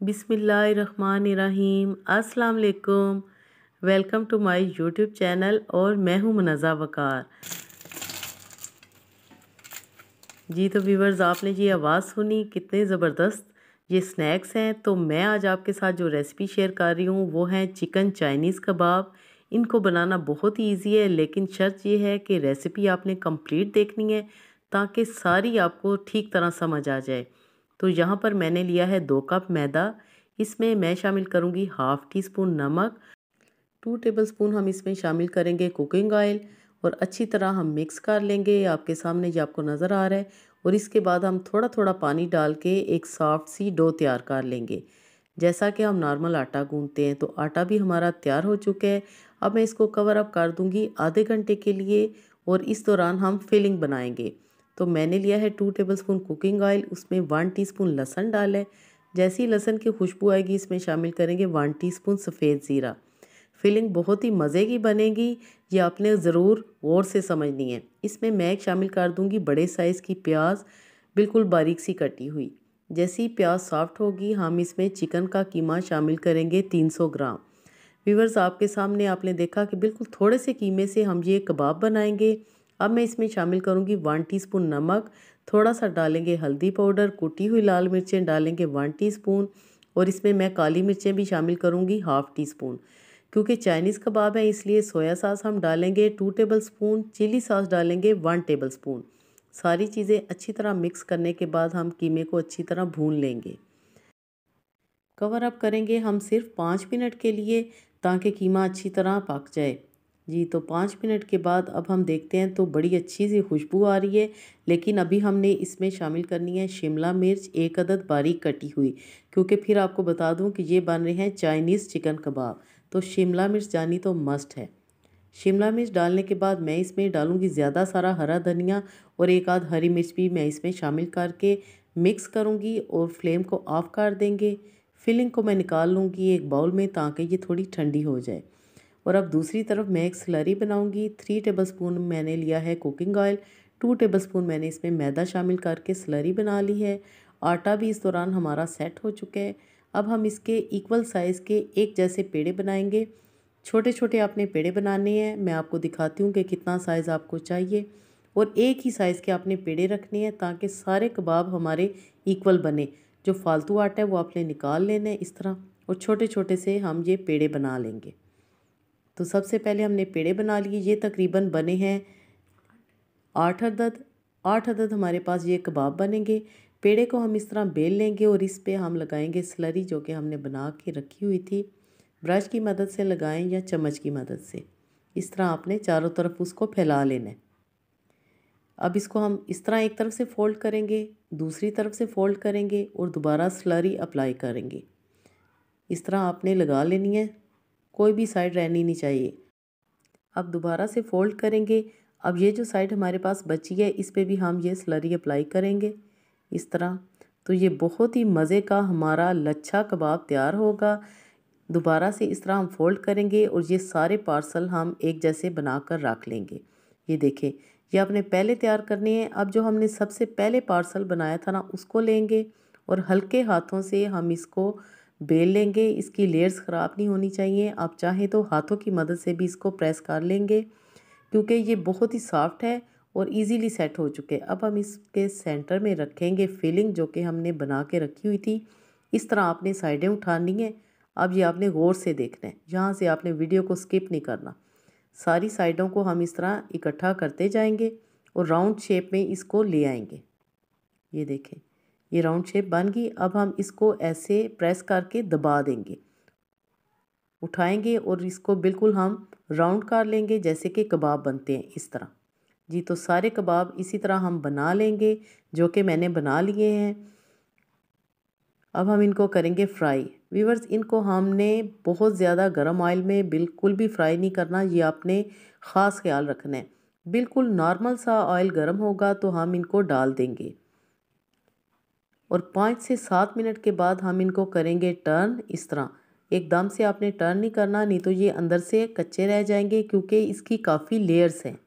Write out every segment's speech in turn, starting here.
बिसमीम अस्सलाम वालेकुम welcome to my YouTube channel और मैं हूँ मनज़ा वकार। जी तो व्यूवर्स, आपने ये आवाज़ सुनी, कितने ज़बरदस्त ये स्नैक्स हैं। तो मैं आज आपके साथ जो रेसिपी शेयर कर रही हूँ, वो है चिकन चाइनीज़ कबाब। इनको बनाना बहुत ही ईजी है, लेकिन शर्त ये है कि रेसिपी आपने कंप्लीट देखनी है, ताकि सारी आपको ठीक तरह समझ आ जाए। तो यहाँ पर मैंने लिया है दो कप मैदा। इसमें मैं शामिल करूँगी हाफ़ टी स्पून नमक, टू टेबल स्पून हम इसमें शामिल करेंगे कुकिंग ऑयल और अच्छी तरह हम मिक्स कर लेंगे। आपके सामने ये आपको नज़र आ रहा है और इसके बाद हम थोड़ा थोड़ा पानी डाल के एक सॉफ्ट सी डो तैयार कर लेंगे। जैसा कि हम नॉर्मल आटा गूंदते हैं तो आटा भी हमारा तैयार हो चुका है। अब मैं इसको कवर अप कर दूँगी आधे घंटे के लिए और इस दौरान हम फिलिंग बनाएँगे। तो मैंने लिया है two tablespoon cooking oil उसमें वन टीस्पून लहसन डाला। जैसे ही लहसन की खुशबू आएगी, इसमें शामिल करेंगे वन टीस्पून सफ़ेद ज़ीरा। फिलिंग बहुत ही मज़े की बनेगी, ये आपने ज़रूर गौर से समझनी है। इसमें मैं शामिल कर दूँगी बड़े साइज़ की प्याज, बिल्कुल बारीक सी कटी हुई। जैसे प्याज सॉफ्ट होगी, हम इसमें चिकन का कीमा शामिल करेंगे 300 ग्राम। व्यूवर्स आपके सामने आपने देखा कि बिल्कुल थोड़े से कीमे से हम ये कबाब बनाएँगे। अब मैं इसमें शामिल करूँगी वन टीस्पून नमक थोड़ा सा डालेंगे हल्दी पाउडर, कुटी हुई लाल मिर्चें डालेंगे वन टीस्पून और इसमें मैं काली मिर्चें भी शामिल करूँगी हाफ़ टी स्पून क्योंकि चाइनीज़ कबाब है, इसलिए सोया सास हम डालेंगे two tablespoon chilli sauce डालेंगे वन टेबल स्पून सारी चीज़ें अच्छी तरह मिक्स करने के बाद हम कीमे को अच्छी तरह भून लेंगे। कवर अप करेंगे हम सिर्फ़ पाँच मिनट के लिए, ताकि कीमा अच्छी तरह पक जाए। जी तो पाँच मिनट के बाद अब हम देखते हैं तो बड़ी अच्छी सी खुशबू आ रही है, लेकिन अभी हमने इसमें शामिल करनी है शिमला मिर्च एक अदद बारीक कटी हुई, क्योंकि फिर आपको बता दूँ कि ये बन रहे हैं चाइनीज़ चिकन कबाब तो शिमला मिर्च जानी तो मस्ट है। शिमला मिर्च डालने के बाद मैं इसमें डालूँगी ज़्यादा सारा हरा धनिया और एक आध हरी मिर्च भी मैं इसमें शामिल करके मिक्स करूँगी और फ्लेम को ऑफ़ कर देंगे। फिलिंग को मैं निकाल लूँगी एक बाउल में ताकि ये थोड़ी ठंडी हो जाए। और अब दूसरी तरफ़ मैं एक स्लरी बनाऊँगी। थ्री टेबल स्पून मैंने लिया है cooking oil two tablespoon मैंने इसमें मैदा शामिल करके स्लरी बना ली है। आटा भी इस दौरान हमारा सेट हो चुका है। अब हम इसके इक्वल साइज़ के एक जैसे पेड़े बनाएँगे। छोटे छोटे आपने पेड़े बनाने हैं। मैं आपको दिखाती हूँ कि कितना साइज़ आपको चाहिए और एक ही साइज़ के आपने पेड़े रखने हैं ताकि सारे कबाब हमारे इक्वल बने। जो फालतू आटा है वो आपने निकाल लेना है इस तरह और छोटे छोटे से हम ये पेड़े बना लेंगे। तो सबसे पहले हमने पेड़े बना लिए, ये तकरीबन बने हैं। आठ अदद आठ अदद हमारे पास ये कबाब बनेंगे। पेड़े को हम इस तरह बेल लेंगे और इस पर हम लगाएँगे स्लरी जो कि हमने बना के रखी हुई थी। ब्रश की मदद से लगाएँ या चम्मच की मदद से। इस तरह आपने चारों तरफ़ उसको फैला लेना है। अब इसको हम इस तरह एक तरफ़ से फ़ोल्ड करेंगे, दूसरी तरफ़ से फ़ोल्ड करेंगे और दोबारा स्लरी अप्लाई करेंगे। इस तरह आपने लगा लेनी है। कोई भी साइड रहनी नहीं चाहिए। अब दोबारा से फोल्ड करेंगे। अब ये जो साइड हमारे पास बची है, इस पर भी हम ये स्लरी अप्लाई करेंगे। इस तरह। तो ये बहुत ही मज़े का हमारा लच्छा कबाब तैयार होगा। दोबारा से इस तरह हम फोल्ड करेंगे और ये सारे पार्सल हम एक जैसे बनाकर रख लेंगे। ये देखें। ये आपने पहले तैयार करने हैं। अब जो हमने सबसे पहले पार्सल बनाया था ना, उसको लेंगे और हल्के हाथों से हम इसको बेल लेंगे, इसकी लेयर्स ख़राब नहीं होनी चाहिए। आप चाहें तो हाथों की मदद से भी इसको प्रेस कर लेंगे, क्योंकि ये बहुत ही सॉफ्ट है और इजीली सेट हो चुके। अब हम इसके सेंटर में रखेंगे फिलिंग जो कि हमने बना के रखी हुई थी। इस तरह आपने साइडें उठानी हैं। अब ये आपने गौर से देखना है। यहाँ से आपने वीडियो को स्किप नहीं करना। सारी साइडों को हम इस तरह इकट्ठा करते जाएँगे और राउंड शेप में इसको ले आएँगे। ये देखें। ये राउंड शेप बन गई। अब हम इसको ऐसे प्रेस करके दबा देंगे। उठाएँगे और इसको बिल्कुल हम राउंड कर लेंगे, जैसे कि कबाब बनते हैं इस तरह। जी तो सारे कबाब इसी तरह हम बना लेंगे, जो कि मैंने बना लिए हैं। अब हम इनको करेंगे फ्राई। वीवर्स इनको हमने बहुत ज़्यादा गर्म ऑयल में बिल्कुल भी फ्राई नहीं करना, ये आपने ख़ास ख्याल रखना है। बिल्कुल नॉर्मल सा ऑयल गर्म होगा तो हम इनको डाल देंगे। और पाँच से सात मिनट के बाद हम इनको करेंगे टर्न इस तरह। एकदम से आपने टर्न नहीं करना, नहीं तो ये अंदर से कच्चे रह जाएँगे क्योंकि इसकी काफ़ी लेयर्स हैं।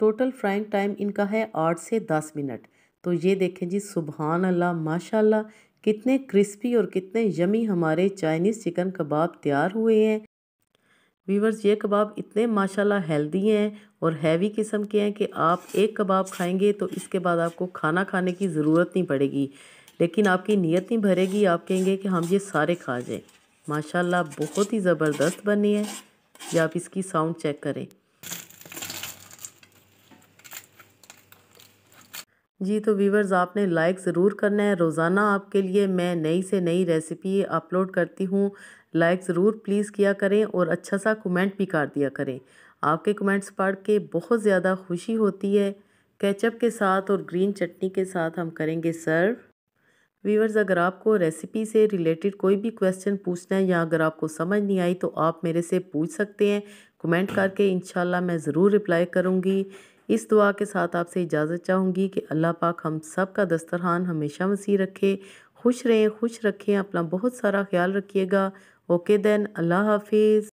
टोटल फ्राइंग टाइम इनका है आठ से दस मिनट। तो ये देखें जी सुबहान अल्लाह माशाल्लाह, कितने क्रिस्पी और कितने यमी हमारे चाइनीज़ चिकन कबाब तैयार हुए हैं। वीवर्स ये कबाब इतने माशाल्लाह हेल्दी हैं और हैवी किस्म के हैं कि आप एक कबाब खाएँगे तो इसके बाद आपको खाना खाने की ज़रूरत नहीं पड़ेगी। लेकिन आपकी नीयत नहीं भरेगी, आप कहेंगे कि हम ये सारे खा जाएँ। माशाल्लाह बहुत ही ज़बरदस्त बनी है। या आप इसकी साउंड चेक करें। जी तो वीवर्स आपने लाइक ज़रूर करना है। रोज़ाना आपके लिए मैं नई से नई रेसिपी अपलोड करती हूँ। लाइक ज़रूर प्लीज़ किया करें और अच्छा सा कमेंट भी कर दिया करें। आपके कमेंट्स पढ़ के बहुत ज़्यादा खुशी होती है। केचप के साथ और ग्रीन चटनी के साथ हम करेंगे सर्व। वीवर्स अगर आपको रेसिपी से रिलेटेड कोई भी क्वेश्चन पूछना है या अगर आपको समझ नहीं आई तो आप मेरे से पूछ सकते हैं। कमेंट करके इंशाल्लाह मैं ज़रूर रिप्लाई करूँगी। इस दुआ के साथ आपसे इजाज़त चाहूँगी कि अल्लाह पाक हम सब का दस्तरखान हमेशा मसीह रखे। खुश रहें, खुश रखें, अपना बहुत सारा ख्याल रखिएगा। Okay then, Allah Hafiz.